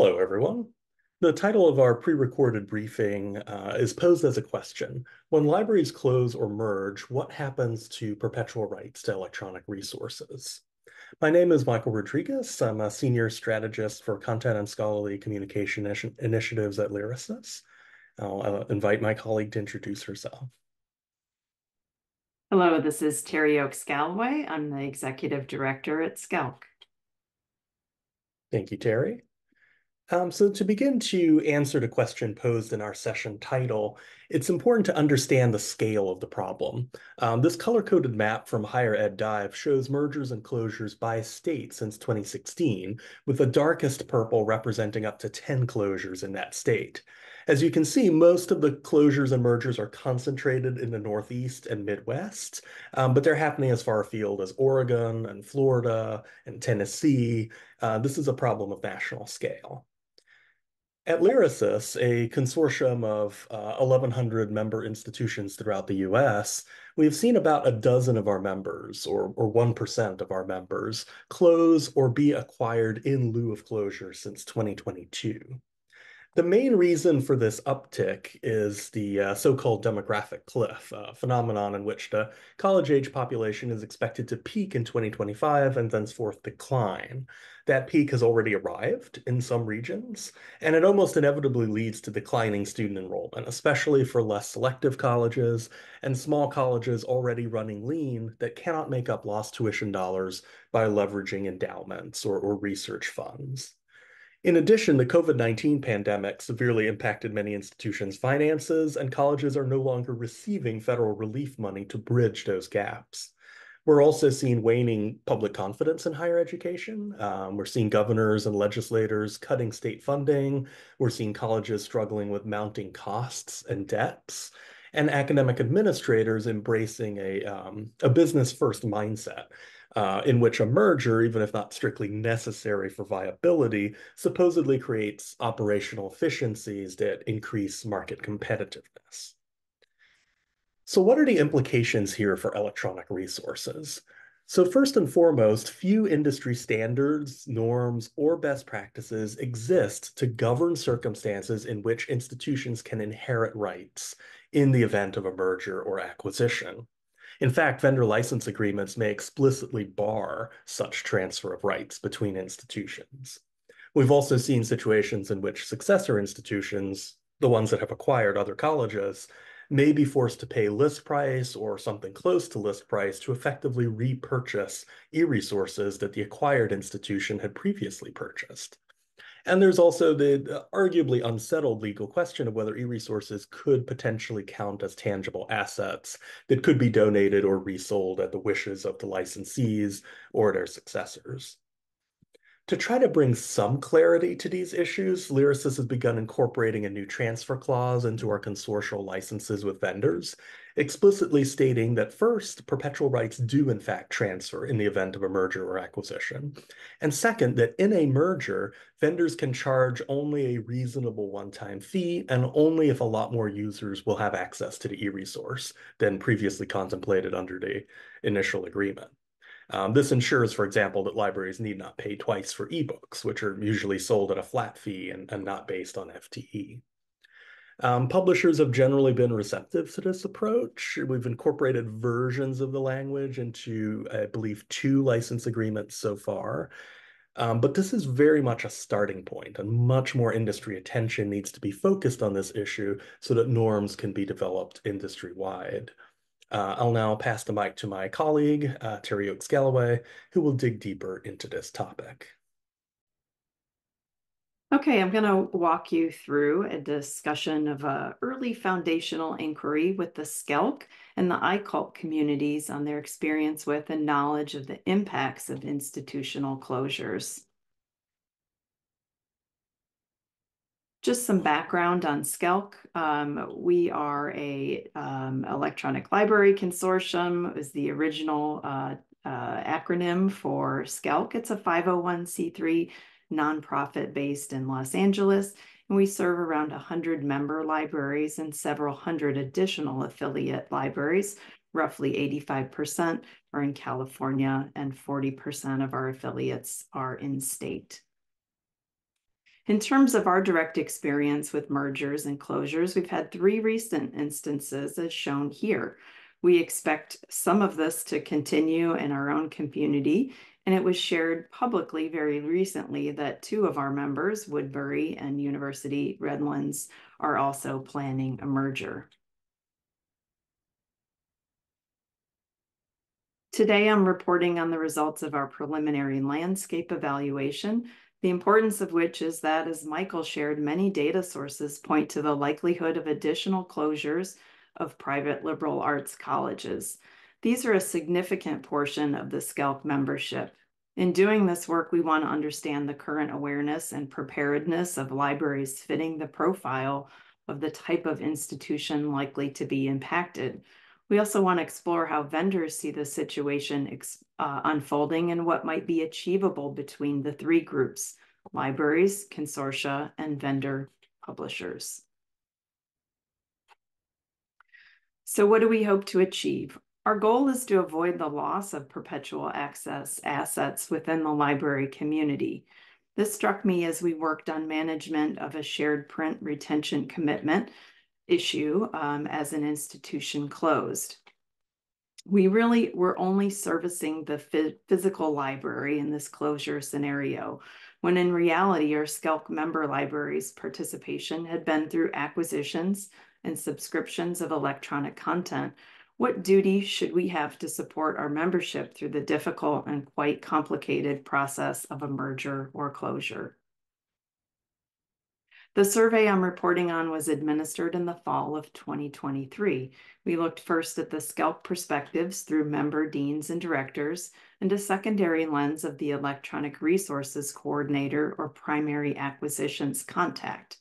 Hello, everyone. The title of our pre-recorded briefing uh, is posed as a question. When libraries close or merge, what happens to perpetual rights to electronic resources? My name is Michael Rodriguez. I'm a senior strategist for content and scholarly communication initiatives at Lyrasis. I'll uh, invite my colleague to introduce herself. Hello, this is Teri Oaks Gallaway. I'm the executive director at SCELC. Thank you, Teri. Um, so to begin to answer the question posed in our session title, it's important to understand the scale of the problem. Um, this color-coded map from Higher Ed Dive shows mergers and closures by state since 2016, with the darkest purple representing up to 10 closures in that state. As you can see, most of the closures and mergers are concentrated in the Northeast and Midwest, um, but they're happening as far afield as Oregon and Florida and Tennessee. Uh, this is a problem of national scale. At Lyrasis, a consortium of uh, 1,100 member institutions throughout the US, we've seen about a dozen of our members, or, or 1% of our members, close or be acquired in lieu of closure since 2022. The main reason for this uptick is the uh, so-called demographic cliff, a phenomenon in which the college-age population is expected to peak in 2025 and thenceforth decline. That peak has already arrived in some regions, and it almost inevitably leads to declining student enrollment, especially for less selective colleges and small colleges already running lean that cannot make up lost tuition dollars by leveraging endowments or, or research funds. In addition, the COVID 19 pandemic severely impacted many institutions' finances, and colleges are no longer receiving federal relief money to bridge those gaps. We're also seeing waning public confidence in higher education. Um, we're seeing governors and legislators cutting state funding. We're seeing colleges struggling with mounting costs and debts, and academic administrators embracing a, um, a business first mindset uh, in which a merger, even if not strictly necessary for viability, supposedly creates operational efficiencies that increase market competitiveness. So what are the implications here for electronic resources? So first and foremost, few industry standards, norms, or best practices exist to govern circumstances in which institutions can inherit rights in the event of a merger or acquisition. In fact, vendor license agreements may explicitly bar such transfer of rights between institutions. We've also seen situations in which successor institutions, the ones that have acquired other colleges, may be forced to pay list price or something close to list price to effectively repurchase e-resources that the acquired institution had previously purchased. And there's also the arguably unsettled legal question of whether e-resources could potentially count as tangible assets that could be donated or resold at the wishes of the licensees or their successors. To try to bring some clarity to these issues, Lyrasis has begun incorporating a new transfer clause into our consortial licenses with vendors, explicitly stating that first, perpetual rights do in fact transfer in the event of a merger or acquisition. And second, that in a merger, vendors can charge only a reasonable one-time fee and only if a lot more users will have access to the e-resource than previously contemplated under the initial agreement. Um, this ensures, for example, that libraries need not pay twice for ebooks, which are usually sold at a flat fee and, and not based on FTE. Um, publishers have generally been receptive to this approach. We've incorporated versions of the language into, I believe, two license agreements so far. Um, but this is very much a starting point, and much more industry attention needs to be focused on this issue so that norms can be developed industry-wide. Uh, I'll now pass the mic to my colleague, uh, Teri Oaks Gallaway, who will dig deeper into this topic. Okay, I'm going to walk you through a discussion of a early foundational inquiry with the SCELC and the ICOLC communities on their experience with and knowledge of the impacts of institutional closures. Just some background on SCELC. Um, we are a um, electronic library consortium. is the original uh, uh, acronym for SCELC. It's a 501c3 nonprofit based in Los Angeles, and we serve around 100 member libraries and several hundred additional affiliate libraries. Roughly 85% are in California, and 40% of our affiliates are in state. In terms of our direct experience with mergers and closures, we've had three recent instances as shown here. We expect some of this to continue in our own community, and it was shared publicly very recently that two of our members, Woodbury and University Redlands, are also planning a merger. Today, I'm reporting on the results of our preliminary landscape evaluation, the importance of which is that, as Michael shared, many data sources point to the likelihood of additional closures of private liberal arts colleges. These are a significant portion of the SCELC membership. In doing this work, we want to understand the current awareness and preparedness of libraries fitting the profile of the type of institution likely to be impacted. We also want to explore how vendors see the situation uh, unfolding and what might be achievable between the three groups, libraries, consortia, and vendor publishers. So what do we hope to achieve? Our goal is to avoid the loss of perpetual access assets within the library community. This struck me as we worked on management of a shared print retention commitment issue um, as an institution closed. We really were only servicing the physical library in this closure scenario, when in reality, our SCELC member libraries participation had been through acquisitions and subscriptions of electronic content. What duty should we have to support our membership through the difficult and quite complicated process of a merger or closure? The survey I'm reporting on was administered in the fall of 2023. We looked first at the SCELC perspectives through member deans and directors and a secondary lens of the electronic resources coordinator or primary acquisitions contact,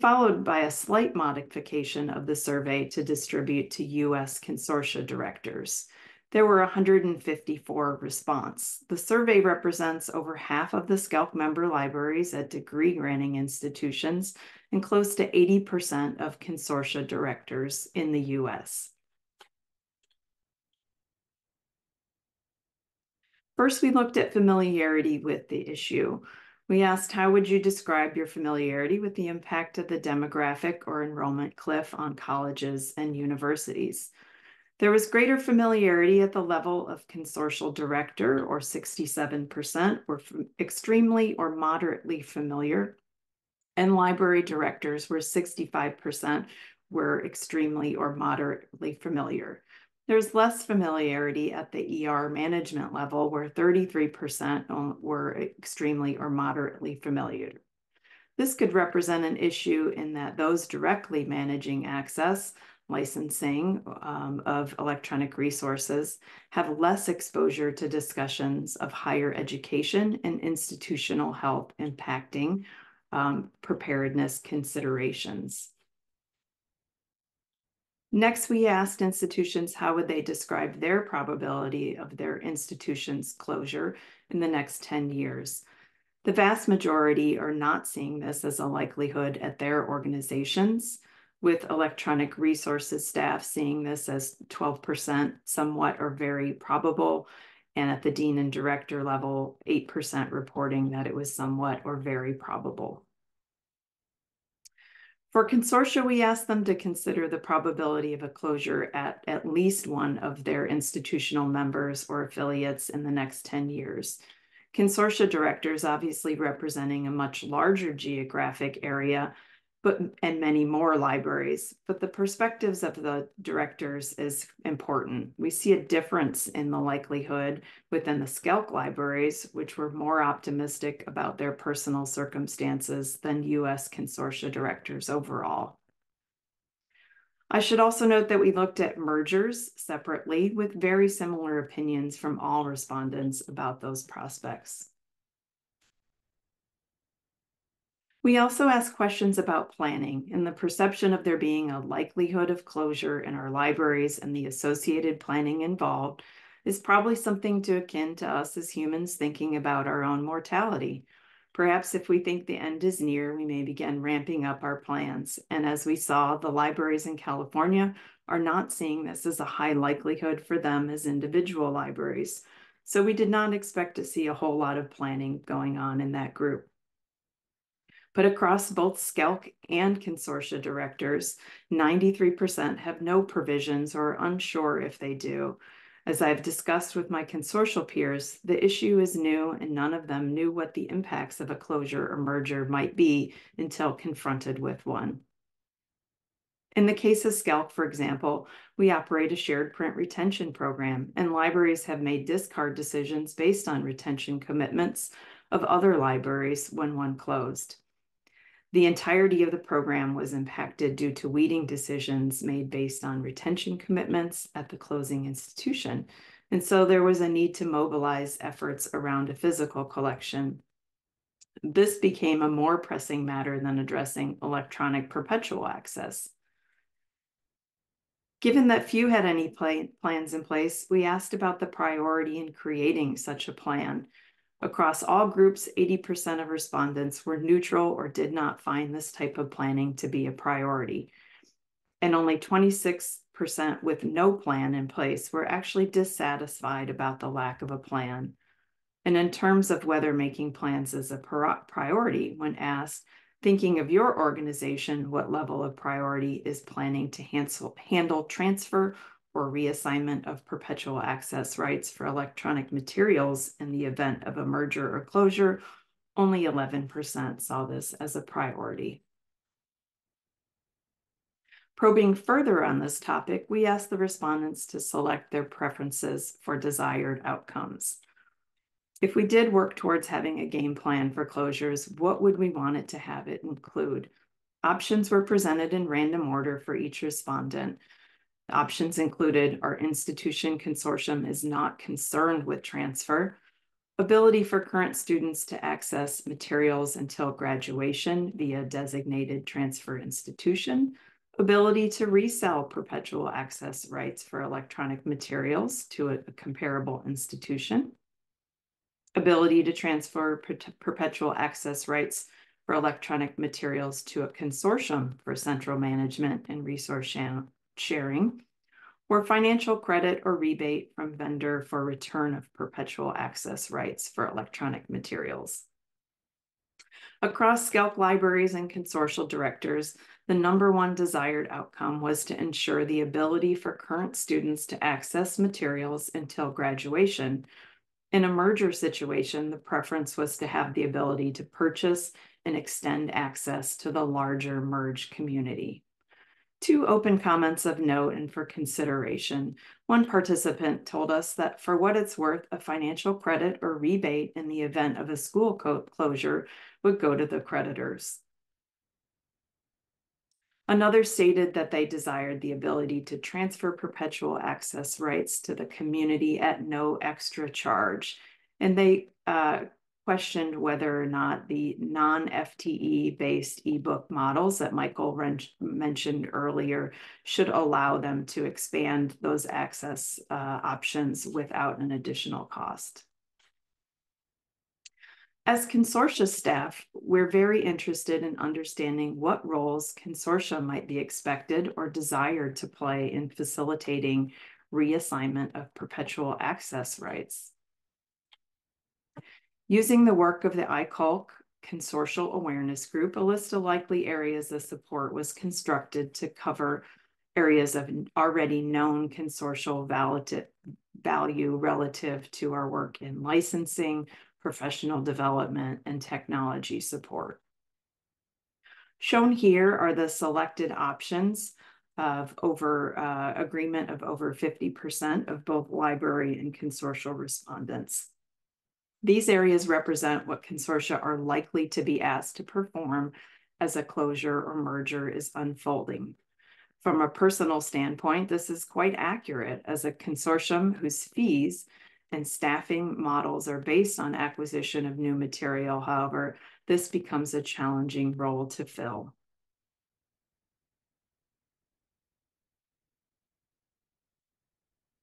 followed by a slight modification of the survey to distribute to U.S. consortia directors there were 154 response. The survey represents over half of the SCELC member libraries at degree granting institutions and close to 80% of consortia directors in the US. First, we looked at familiarity with the issue. We asked, how would you describe your familiarity with the impact of the demographic or enrollment cliff on colleges and universities? There was greater familiarity at the level of consortial director, or 67% were extremely or moderately familiar, and library directors were 65% were extremely or moderately familiar. There's less familiarity at the ER management level, where 33% were extremely or moderately familiar. This could represent an issue in that those directly managing access licensing um, of electronic resources have less exposure to discussions of higher education and institutional health impacting um, preparedness considerations. Next, we asked institutions how would they describe their probability of their institution's closure in the next 10 years. The vast majority are not seeing this as a likelihood at their organizations with electronic resources staff seeing this as 12% somewhat or very probable, and at the dean and director level, 8% reporting that it was somewhat or very probable. For consortia, we asked them to consider the probability of a closure at at least one of their institutional members or affiliates in the next 10 years. Consortia directors obviously representing a much larger geographic area but and many more libraries. But the perspectives of the directors is important. We see a difference in the likelihood within the SCELC libraries, which were more optimistic about their personal circumstances than US consortia directors overall. I should also note that we looked at mergers separately with very similar opinions from all respondents about those prospects. We also ask questions about planning and the perception of there being a likelihood of closure in our libraries and the associated planning involved is probably something to akin to us as humans thinking about our own mortality. Perhaps if we think the end is near, we may begin ramping up our plans. And as we saw, the libraries in California are not seeing this as a high likelihood for them as individual libraries. So we did not expect to see a whole lot of planning going on in that group. But across both SCELC and consortia directors, 93% have no provisions or are unsure if they do. As I've discussed with my consortial peers, the issue is new and none of them knew what the impacts of a closure or merger might be until confronted with one. In the case of SCELC, for example, we operate a shared print retention program, and libraries have made discard decisions based on retention commitments of other libraries when one closed. The entirety of the program was impacted due to weeding decisions made based on retention commitments at the closing institution. And so there was a need to mobilize efforts around a physical collection. This became a more pressing matter than addressing electronic perpetual access. Given that few had any plans in place, we asked about the priority in creating such a plan Across all groups, 80% of respondents were neutral or did not find this type of planning to be a priority. And only 26% with no plan in place were actually dissatisfied about the lack of a plan. And in terms of whether making plans is a priority, when asked, thinking of your organization, what level of priority is planning to handle transfer or reassignment of perpetual access rights for electronic materials in the event of a merger or closure, only 11% saw this as a priority. Probing further on this topic, we asked the respondents to select their preferences for desired outcomes. If we did work towards having a game plan for closures, what would we want it to have it include? Options were presented in random order for each respondent, Options included our institution consortium is not concerned with transfer, ability for current students to access materials until graduation via designated transfer institution, ability to resell perpetual access rights for electronic materials to a, a comparable institution, ability to transfer per perpetual access rights for electronic materials to a consortium for central management and resource sharing, or financial credit or rebate from vendor for return of perpetual access rights for electronic materials. Across SCELC libraries and consortial directors, the number one desired outcome was to ensure the ability for current students to access materials until graduation. In a merger situation, the preference was to have the ability to purchase and extend access to the larger merged community. Two open comments of note and for consideration. One participant told us that for what it's worth, a financial credit or rebate in the event of a school closure would go to the creditors. Another stated that they desired the ability to transfer perpetual access rights to the community at no extra charge. And they uh, questioned whether or not the non-FTE based ebook models that Michael mentioned earlier should allow them to expand those access uh, options without an additional cost. As consortia staff, we're very interested in understanding what roles consortia might be expected or desired to play in facilitating reassignment of perpetual access rights. Using the work of the ICOLC Consortial Awareness Group, a list of likely areas of support was constructed to cover areas of already known consortial value relative to our work in licensing, professional development, and technology support. Shown here are the selected options of over uh, agreement of over 50% of both library and consortial respondents. These areas represent what consortia are likely to be asked to perform as a closure or merger is unfolding. From a personal standpoint, this is quite accurate as a consortium whose fees and staffing models are based on acquisition of new material. However, this becomes a challenging role to fill.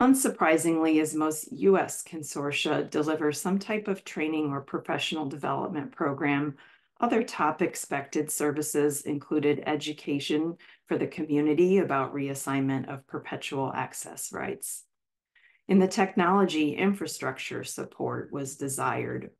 Unsurprisingly, as most US consortia deliver some type of training or professional development program, other top expected services included education for the community about reassignment of perpetual access rights. In the technology, infrastructure support was desired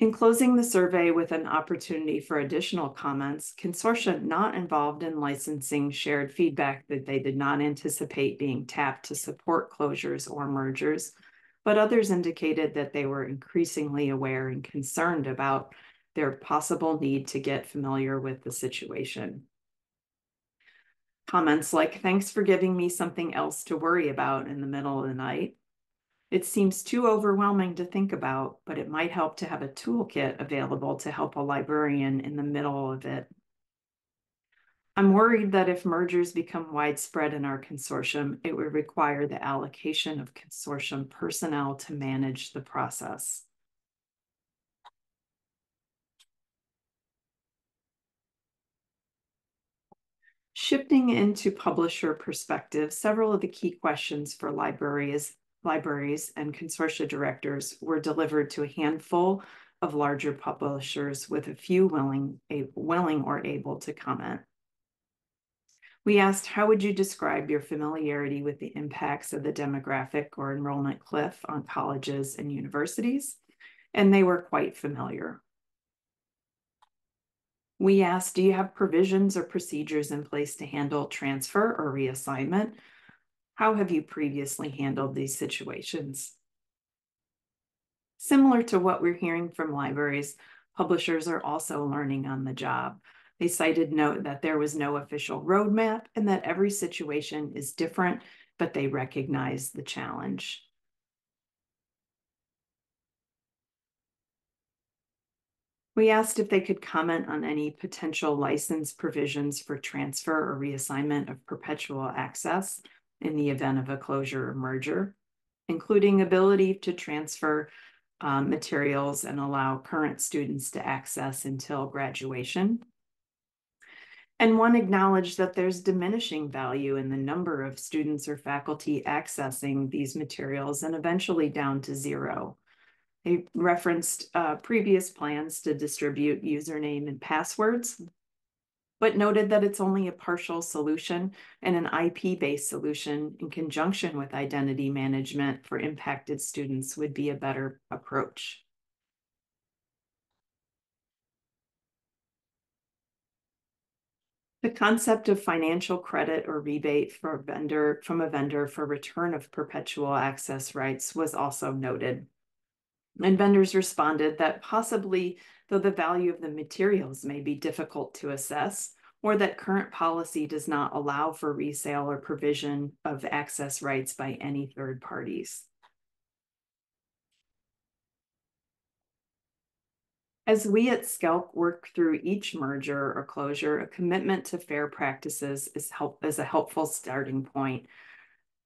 In closing the survey with an opportunity for additional comments, consortia not involved in licensing shared feedback that they did not anticipate being tapped to support closures or mergers, but others indicated that they were increasingly aware and concerned about their possible need to get familiar with the situation. Comments like, thanks for giving me something else to worry about in the middle of the night, it seems too overwhelming to think about, but it might help to have a toolkit available to help a librarian in the middle of it. I'm worried that if mergers become widespread in our consortium, it would require the allocation of consortium personnel to manage the process. Shifting into publisher perspective, several of the key questions for libraries libraries and consortia directors were delivered to a handful of larger publishers with a few willing, a, willing or able to comment. We asked, how would you describe your familiarity with the impacts of the demographic or enrollment cliff on colleges and universities? And they were quite familiar. We asked, do you have provisions or procedures in place to handle transfer or reassignment how have you previously handled these situations? Similar to what we're hearing from libraries, publishers are also learning on the job. They cited note that there was no official roadmap and that every situation is different, but they recognize the challenge. We asked if they could comment on any potential license provisions for transfer or reassignment of perpetual access in the event of a closure or merger, including ability to transfer um, materials and allow current students to access until graduation. And one acknowledged that there's diminishing value in the number of students or faculty accessing these materials and eventually down to zero. They referenced uh, previous plans to distribute username and passwords but noted that it's only a partial solution and an IP-based solution in conjunction with identity management for impacted students would be a better approach. The concept of financial credit or rebate for a vendor from a vendor for return of perpetual access rights was also noted. And vendors responded that possibly, though the value of the materials may be difficult to assess, or that current policy does not allow for resale or provision of access rights by any third parties. As we at SCELC work through each merger or closure, a commitment to fair practices is, help, is a helpful starting point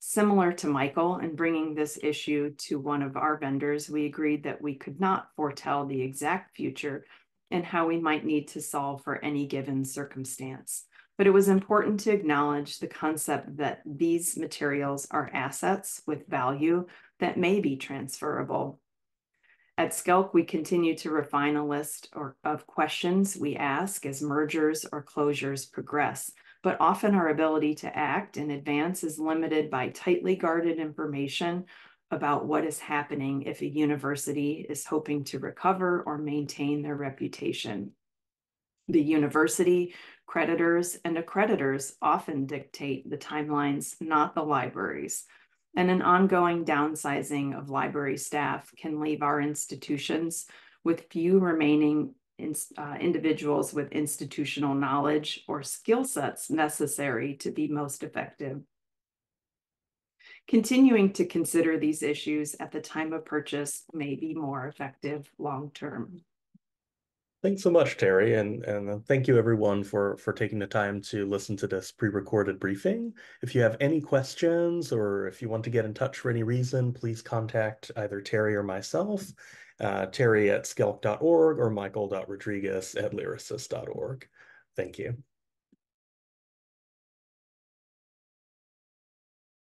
Similar to Michael in bringing this issue to one of our vendors, we agreed that we could not foretell the exact future and how we might need to solve for any given circumstance. But it was important to acknowledge the concept that these materials are assets with value that may be transferable. At SCELC, we continue to refine a list or, of questions we ask as mergers or closures progress but often our ability to act in advance is limited by tightly guarded information about what is happening if a university is hoping to recover or maintain their reputation. The university, creditors, and accreditors often dictate the timelines, not the libraries. And an ongoing downsizing of library staff can leave our institutions with few remaining in, uh, individuals with institutional knowledge or skill sets necessary to be most effective. Continuing to consider these issues at the time of purchase may be more effective long term. Thanks so much, Teri, and, and thank you everyone for, for taking the time to listen to this pre-recorded briefing. If you have any questions or if you want to get in touch for any reason, please contact either Teri or myself uh, Teri at scelc.org or michael.rodriguez at lyrasis.org. Thank you.